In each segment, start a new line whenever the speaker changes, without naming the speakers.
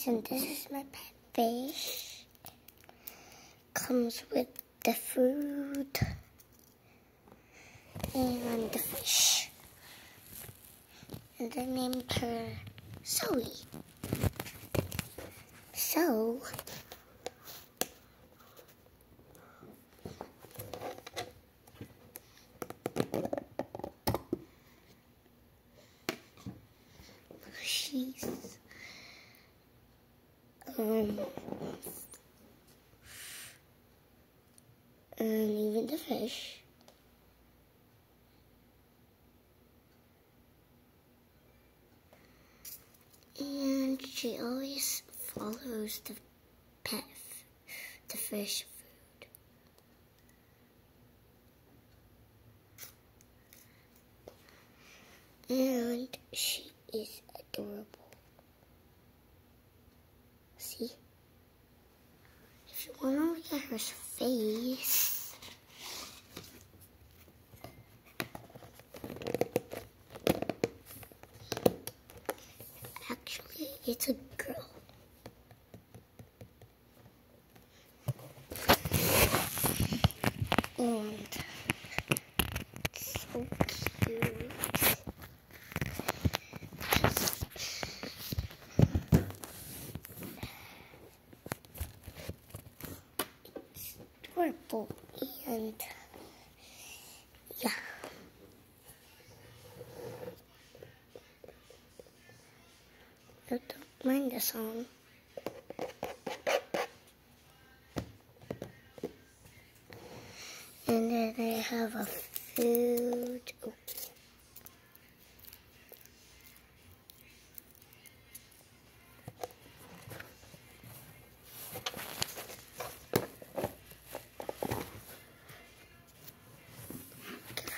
guys, and this is my pet fish. Comes with the food and the fish. And I named her Zoe. So, she's um and even the fish. And she always follows the pet the fish food. And she is her face, actually, it's a girl. And it's so cute. Adorable and yeah. I don't mind the song. And then I have a food.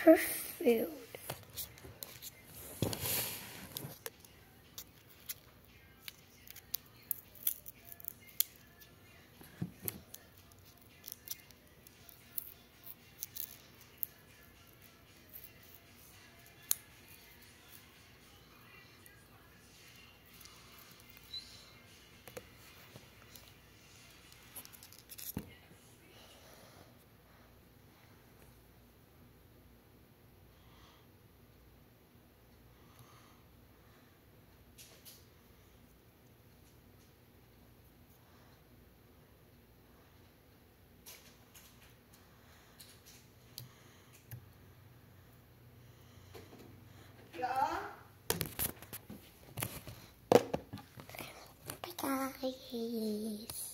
Oh. Guys.